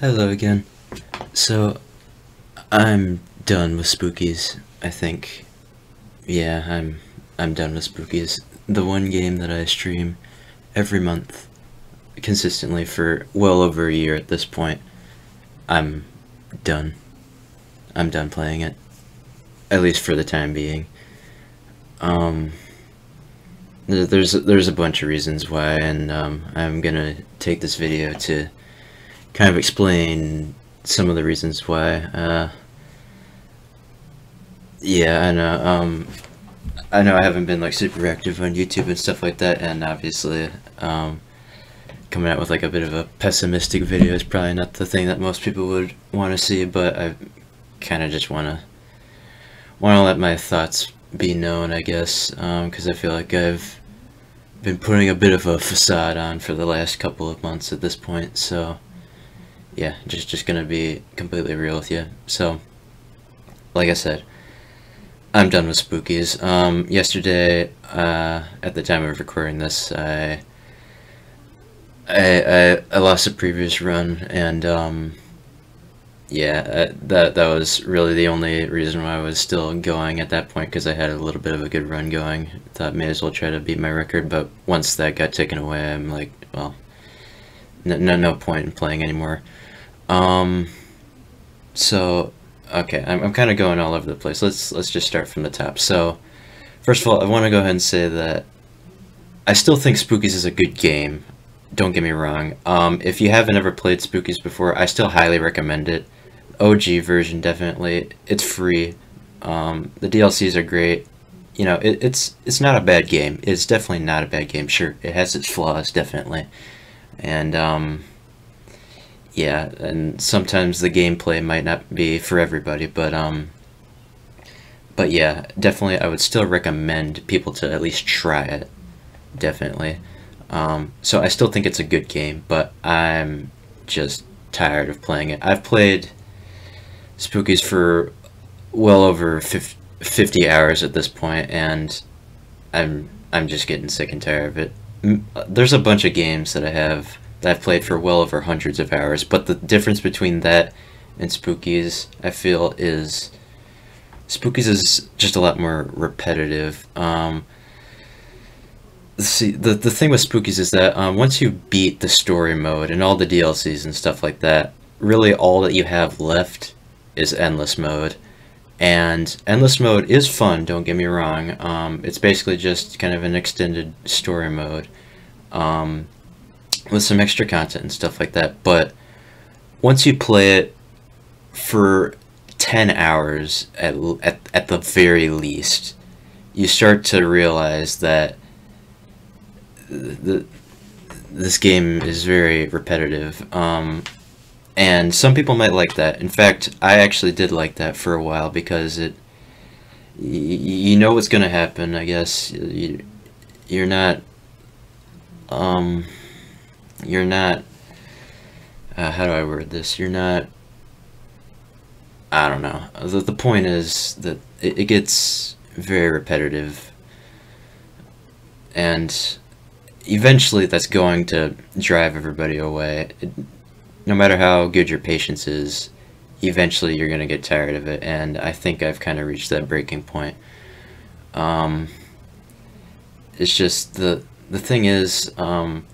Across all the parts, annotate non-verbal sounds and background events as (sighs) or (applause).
Hello again. So, I'm done with Spooky's, I think. Yeah, I'm I'm done with Spooky's. The one game that I stream every month consistently for well over a year at this point. I'm done. I'm done playing it. At least for the time being. Um there's there's a bunch of reasons why and um, I'm gonna take this video to kind of explain some of the reasons why. Uh, yeah, I know. Um, I know I haven't been like super active on YouTube and stuff like that, and obviously, um, coming out with like a bit of a pessimistic video is probably not the thing that most people would want to see. But I kind of just want to want to let my thoughts be known, I guess, because um, I feel like I've been putting a bit of a facade on for the last couple of months at this point. So yeah, just just gonna be completely real with you. So, like I said, I'm done with Spooky's. Um, yesterday, uh, at the time of recording this, I, I, I, I lost a previous run, and um, yeah, uh, that that was really the only reason why I was still going at that point because I had a little bit of a good run going. Thought may as well try to beat my record, but once that got taken away, I'm like, well, no no, no point in playing anymore. Um, so, okay, I'm, I'm kind of going all over the place. Let's, let's just start from the top. So, first of all, I want to go ahead and say that I still think Spooky's is a good game. Don't get me wrong. Um, if you haven't ever played Spooky's before, I still highly recommend it. OG version, definitely. It's free. Um, the DLCs are great. You know, it, it's it's not a bad game. It's definitely not a bad game. Sure, it has its flaws, definitely. And, um, yeah, and sometimes the gameplay might not be for everybody, but um, but yeah, definitely I would still recommend people to at least try it, definitely. Um, so I still think it's a good game, but I'm just tired of playing it. I've played Spooky's for well over 50 hours at this point, and I'm I'm just getting sick and tired of it. There's a bunch of games that I have I've played for well over hundreds of hours. But the difference between that and Spooky's, I feel, is Spooky's is just a lot more repetitive. Um, see, the the thing with Spooky's is that um, once you beat the story mode and all the DLCs and stuff like that, really all that you have left is endless mode. And endless mode is fun. Don't get me wrong. Um, it's basically just kind of an extended story mode. Um, with some extra content and stuff like that. But once you play it for 10 hours at, at, at the very least, you start to realize that the, this game is very repetitive. Um, and some people might like that. In fact, I actually did like that for a while because it you know what's going to happen, I guess. You, you're not um you're not uh, how do I word this? You're not I don't know. The, the point is that it, it gets very repetitive and eventually that's going to drive everybody away. It, no matter how good your patience is, eventually you're going to get tired of it and I think I've kind of reached that breaking point. Um, it's just the the thing is um,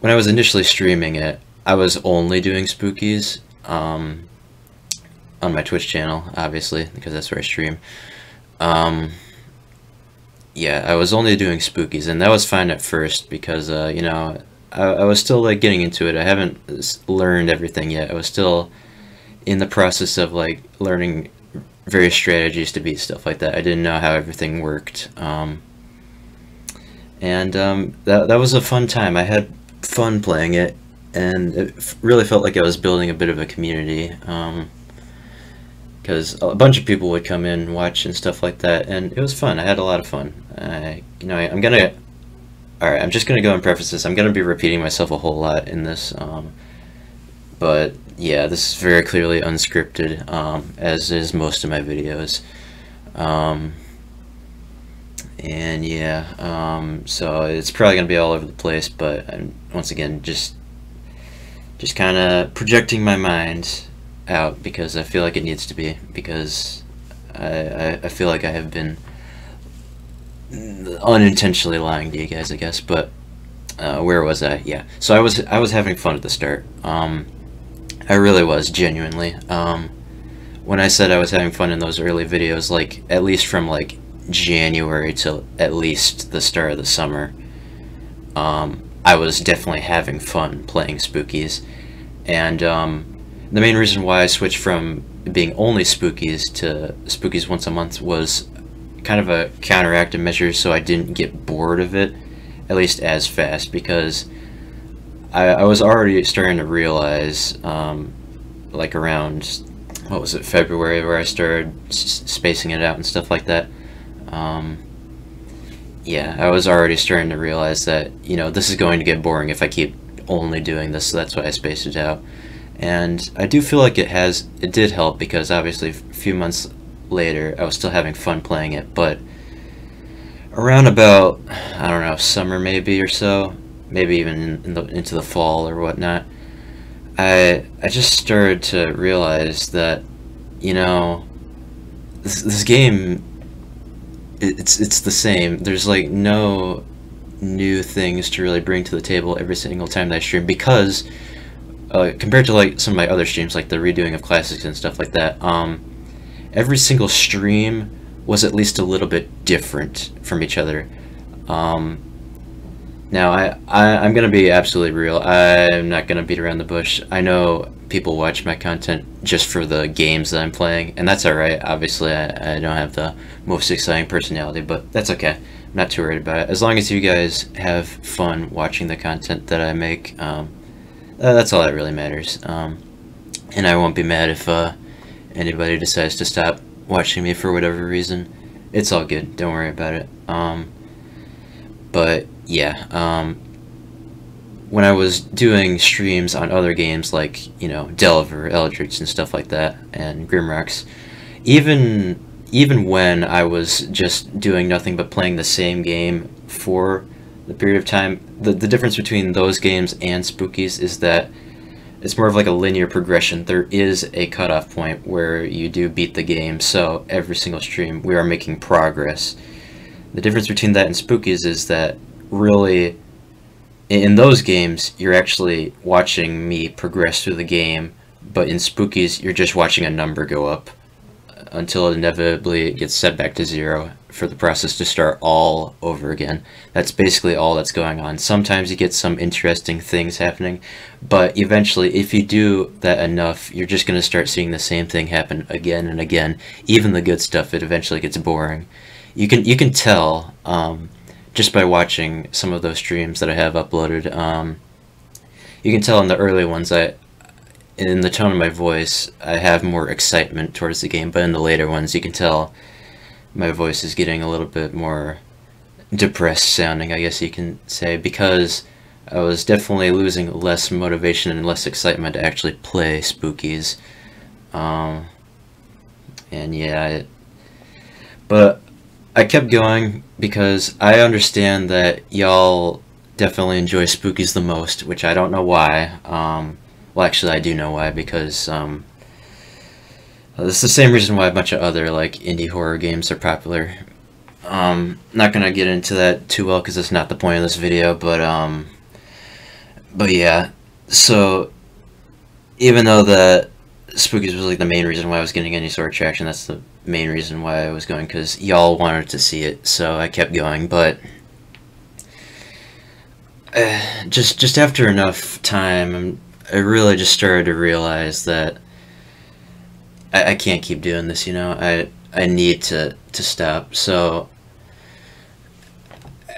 when I was initially streaming it, I was only doing Spooky's um, on my Twitch channel, obviously, because that's where I stream. Um, yeah, I was only doing Spooky's, and that was fine at first because, uh, you know, I, I was still like getting into it. I haven't learned everything yet. I was still in the process of like learning various strategies to beat stuff like that. I didn't know how everything worked. Um, and um, that, that was a fun time. I had fun playing it, and it really felt like I was building a bit of a community. because um, a bunch of people would come in, watch, and stuff like that, and it was fun. I had a lot of fun. I, you know, I, am gonna. All right, I'm just gonna go and preface this. I'm gonna be repeating myself a whole lot in this, um, but yeah, this is very clearly unscripted, um, as is most of my videos. Um, and yeah um, so it's probably gonna be all over the place but um, once again just just kind of projecting my mind out because I feel like it needs to be because I, I, I feel like I have been unintentionally lying to you guys, I guess. But uh, where was I? Yeah, so I was I was having fun at the start. Um, I really was genuinely. Um, when I said I was having fun in those early videos, like at least from like January to at least the start of the summer, um, I was definitely having fun playing Spooky's, and um, the main reason why I switched from being only Spooky's to Spooky's once a month was kind of a counteractive measure so I didn't get bored of it, at least as fast, because I, I was already starting to realize, um, like around, what was it, February, where I started spacing it out and stuff like that. Um, yeah, I was already starting to realize that, you know, this is going to get boring if I keep only doing this, so that's why I spaced it out. And I do feel like it has, it did help because obviously a few months later, I was still having fun playing it, but around about, I don't know, summer maybe or so, maybe even in the, into the fall or whatnot, I, I just started to realize that, you know, this, this game, it's, it's the same. There's like no new things to really bring to the table every single time that I stream because uh, compared to like some of my other streams, like the redoing of classics and stuff like that, um, every single stream was at least a little bit different from each other. Um, now, I, I, I'm going to be absolutely real. I'm not going to beat around the bush. I know people watch my content just for the games that I'm playing, and that's alright. Obviously, I, I don't have the most exciting personality, but that's okay. I'm not too worried about it. As long as you guys have fun watching the content that I make, um, uh, that's all that really matters. Um, and I won't be mad if uh, anybody decides to stop watching me for whatever reason, it's all good. Don't worry about it. Um, but yeah, um, when I was doing streams on other games like you know Delver, Eldritch, and stuff like that, and Grimrocks, even even when I was just doing nothing but playing the same game for the period of time, the the difference between those games and Spooky's is that it's more of like a linear progression. There is a cutoff point where you do beat the game, so every single stream we are making progress. The difference between that and Spooky's is that really, in those games, you're actually watching me progress through the game, but in Spooky's, you're just watching a number go up until it inevitably it gets set back to zero for the process to start all over again. That's basically all that's going on. Sometimes you get some interesting things happening, but eventually, if you do that enough, you're just going to start seeing the same thing happen again and again. Even the good stuff, it eventually gets boring. You can you can tell um, just by watching some of those streams that I have uploaded. Um, you can tell in the early ones I in the tone of my voice, I have more excitement towards the game, but in the later ones, you can tell my voice is getting a little bit more depressed sounding, I guess you can say, because I was definitely losing less motivation and less excitement to actually play Spooky's. Um, and yeah, but I kept going because I understand that y'all definitely enjoy Spooky's the most, which I don't know why. Um, well, actually, I do know why, because um, it's the same reason why a bunch of other like indie horror games are popular. Um, not gonna get into that too well because it's not the point of this video, but um, but yeah. So even though the Spooky's was like the main reason why I was getting any sort of traction, that's the main reason why I was going because y'all wanted to see it, so I kept going. But uh, (sighs) just just after enough time, I really just started to realize that I, I can't keep doing this, you know. I I need to to stop. So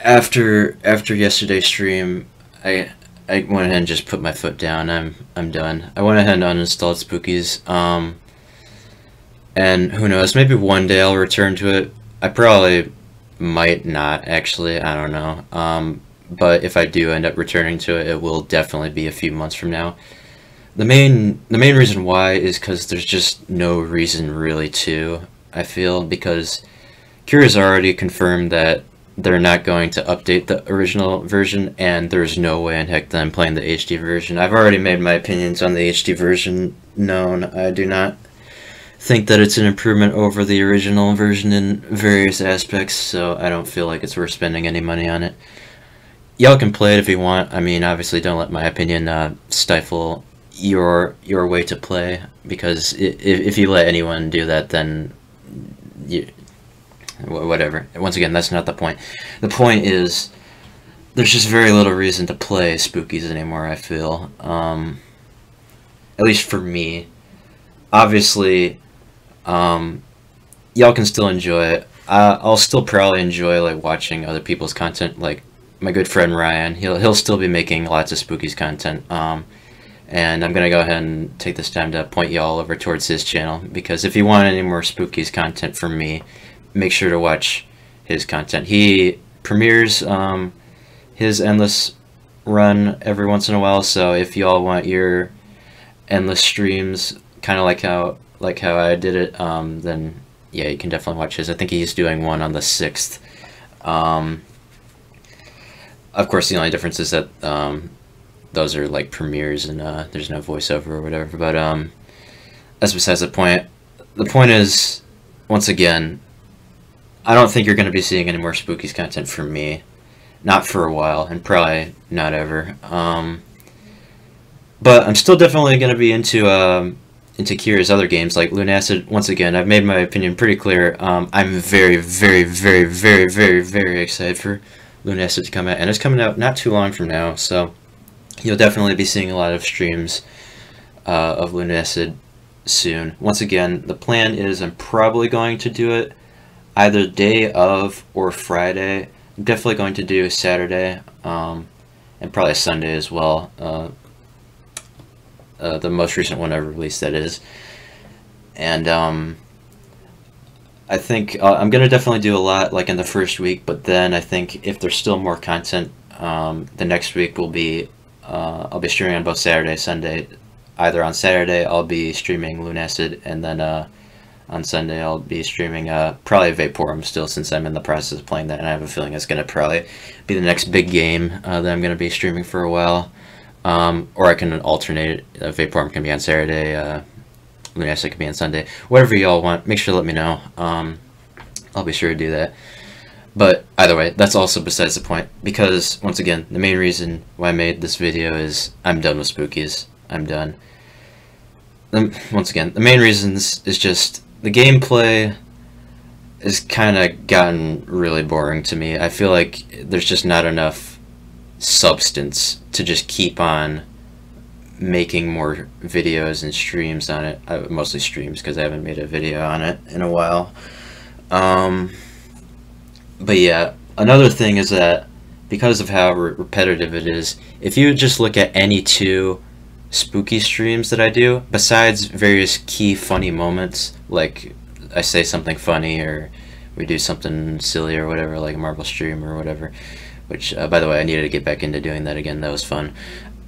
after after yesterday's stream, I I went ahead and just put my foot down. I'm I'm done. I went ahead and uninstalled Spooky's. Um, and who knows? Maybe one day I'll return to it. I probably might not actually. I don't know. Um, but if I do end up returning to it, it will definitely be a few months from now. The main the main reason why is because there's just no reason really to. I feel because Kira's already confirmed that they're not going to update the original version, and there's no way in heck that I'm playing the HD version. I've already made my opinions on the HD version known. I do not think that it's an improvement over the original version in various aspects, so I don't feel like it's worth spending any money on it. Y'all can play it if you want. I mean, obviously, don't let my opinion uh, stifle your your way to play, because if, if you let anyone do that, then you, whatever. Once again, that's not the point. The point is, there's just very little reason to play Spooky's anymore, I feel. Um, at least for me. Obviously, um, y'all can still enjoy it. Uh, I'll still probably enjoy like watching other people's content, like my good friend Ryan. He'll he'll still be making lots of Spooky's content. Um, and I'm gonna go ahead and take this time to point y'all over towards his channel because if you want any more Spooky's content from me, make sure to watch his content. He premieres um, his endless run every once in a while, so if y'all want your endless streams, kind of like how like how I did it, um, then yeah, you can definitely watch his. I think he's doing one on the sixth. Um, of course, the only difference is that um, those are like premieres and uh, there's no voiceover or whatever. But um, that's besides the point. The point is, once again, I don't think you're going to be seeing any more Spooky's content from me. Not for a while, and probably not ever. Um, but I'm still definitely going to be into um, into Kira's other games, like Lunacid. Once again, I've made my opinion pretty clear. Um, I'm very, very, very, very, very, very excited for Lunacid to come out, and it's coming out not too long from now, so you'll definitely be seeing a lot of streams uh, of Lunacid soon. Once again, the plan is I'm probably going to do it either day of or Friday. I'm definitely going to do a Saturday, um, and probably a Sunday as well. Uh, uh, the most recent one I released, that is. And um, I think uh, I'm going to definitely do a lot like in the first week, but then I think if there's still more content, um, the next week will be, uh, I'll be streaming on both Saturday Sunday. Either on Saturday, I'll be streaming Lunacid, and then uh, on Sunday. I'll be streaming uh, probably Vaporum still since I'm in the process of playing that, and I have a feeling it's going to probably be the next big game uh, that I'm going to be streaming for a while. Um, or I can alternate. Uh, Vaporum can be on Saturday, uh, Lunacid can be on Sunday. Whatever y'all want, make sure to let me know. Um, I'll be sure to do that. But either way, that's also besides the point. Because, once again, the main reason why I made this video is I'm done with Spooky's. I'm done. Um, once again, the main reasons is just the gameplay has kind of gotten really boring to me. I feel like there's just not enough substance to just keep on making more videos and streams on it. Uh, mostly streams because I haven't made a video on it in a while. Um, but yeah, another thing is that because of how re repetitive it is, if you just look at any two spooky streams that I do, besides various key funny moments, like I say something funny or we do something silly or whatever, like a Marble stream or whatever, which, uh, by the way, I needed to get back into doing that again. That was fun.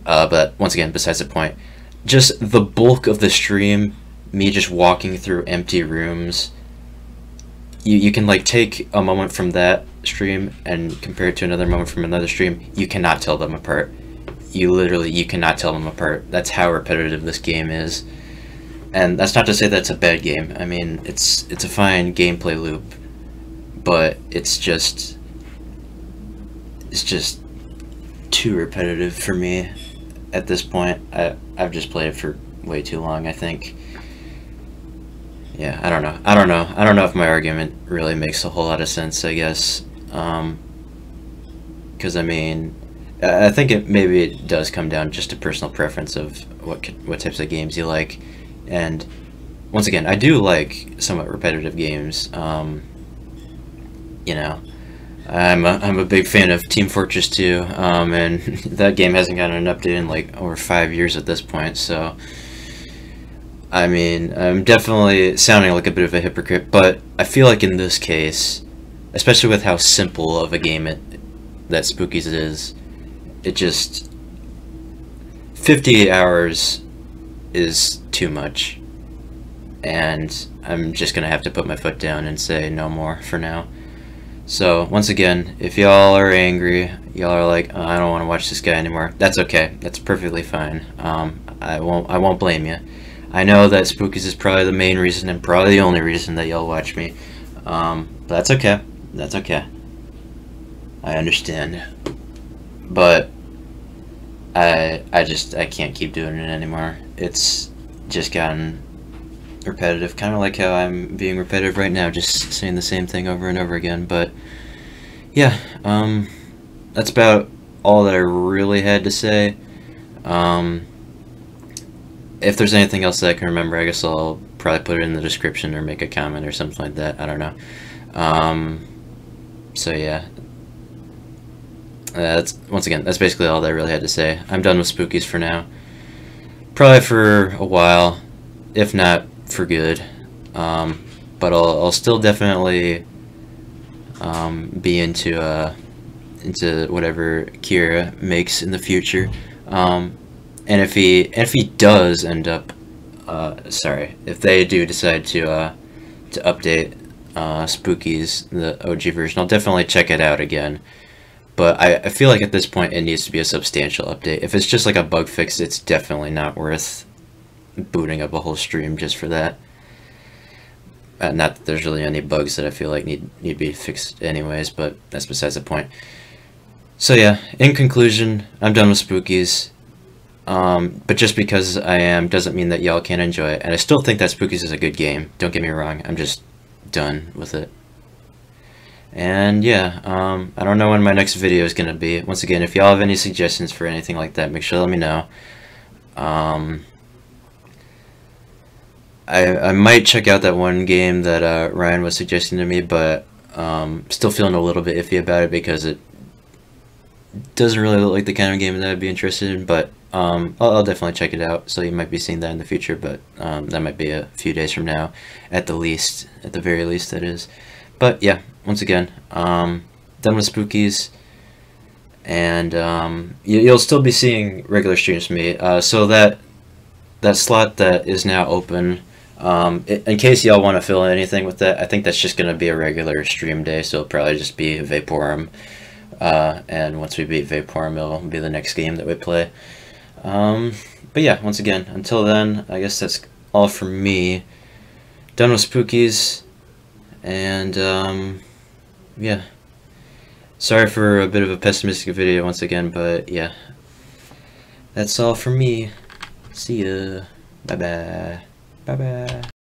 Uh, but once again, besides the point, just the bulk of the stream, me just walking through empty rooms, you, you can like take a moment from that stream and compare it to another moment from another stream. You cannot tell them apart you literally you cannot tell them apart. That's how repetitive this game is. And that's not to say that's a bad game. I mean, it's it's a fine gameplay loop, but it's just it's just too repetitive for me at this point. I I've just played it for way too long, I think. Yeah, I don't know. I don't know. I don't know if my argument really makes a whole lot of sense, I guess. Um, because I mean, I think it maybe it does come down just to personal preference of what what types of games you like, and once again, I do like somewhat repetitive games. Um, you know, I'm a, I'm a big fan of Team Fortress 2, um, and (laughs) that game hasn't gotten an update in like over five years at this point. So, I mean, I'm definitely sounding like a bit of a hypocrite, but I feel like in this case, especially with how simple of a game it that Spooky's is it just 58 hours is too much and I'm just gonna have to put my foot down and say no more for now So once again, if y'all are angry, y'all are like, oh, I don't want to watch this guy anymore. That's okay. That's perfectly fine. Um, I won't. I won't blame you. I know that Spooky's is probably the main reason and probably the only reason that y'all watch me. Um, but that's okay. That's okay. I understand. But I I just I can't keep doing it anymore. It's just gotten repetitive, kind of like how I'm being repetitive right now, just saying the same thing over and over again. But yeah, um, that's about all that I really had to say. Um, if there's anything else that I can remember, I guess I'll probably put it in the description or make a comment or something like that. I don't know. Um, so yeah. Uh, that's once again. That's basically all that I really had to say. I'm done with Spooky's for now. Probably for a while, if not for good. Um, but I'll, I'll still definitely um, be into uh, into whatever Kira makes in the future. Um, and if he if he does end up, uh, sorry, if they do decide to uh, to update uh, Spooky's the OG version, I'll definitely check it out again. But I, I feel like at this point it needs to be a substantial update. If it's just like a bug fix, it's definitely not worth booting up a whole stream just for that. Uh, not that there's really any bugs that I feel like need need to be fixed anyways, but that's besides the point. So yeah, in conclusion, I'm done with Spooky's. Um, but just because I am doesn't mean that y'all can't enjoy it. And I still think that Spooky's is a good game. Don't get me wrong. I'm just done with it. And yeah, um, I don't know when my next video is going to be. Once again, if y'all have any suggestions for anything like that, make sure to let me know. Um, I, I might check out that one game that uh, Ryan was suggesting to me, but um, still feeling a little bit iffy about it because it doesn't really look like the kind of game that I'd be interested in, but um, I'll, I'll, definitely check it out. So you might be seeing that in the future, but um, that might be a few days from now, at the least, at the very least, that is. But yeah, once again, um, done with Spooky's, and um, you, will still be seeing regular streams from me. Uh, so that that slot that is now open um, in case y'all want to fill in anything with that, I think that's just going to be a regular stream day, so it'll probably just be Vaporum. Uh, and once we beat Vaporum, it'll be the next game that we play. Um, but yeah, once again, until then, I guess that's all from me. Done with Spooky's, and um, yeah. Sorry for a bit of a pessimistic video once again, but yeah. That's all from me. See ya. Bye-bye. Bye bye.